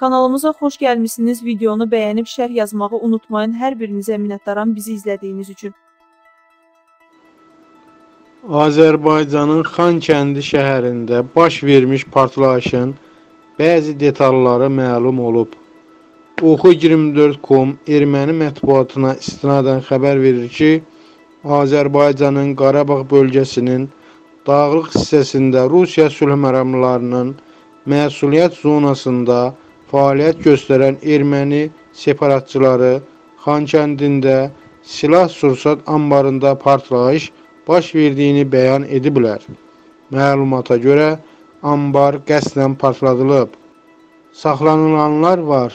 Kanalımıza xoş gəlmisiniz. Videonu bəyənib şərh yazmağı unutmayın. Hər birinizə minnətdaram bizi izlədiyiniz üçün. Azərbaycanın Xankəndi şəhərində baş vermiş partlayışın bəzi detalları məlum olub. Oxu24.com erməni mətbuatına istinadən xəbər verir ki, Azərbaycanın Qarabağ bölgəsinin dağlıq hissəsində Rusiya sülh məramlarının məsuliyyət zonasında fəaliyyət göstərən erməni separatçıları Xankəndində silah-sursat anbarında partlayış baş verdiyini bəyan ediblər. Məlumata görə anbar qəsdən partladılıb. Saxlanılanlar var.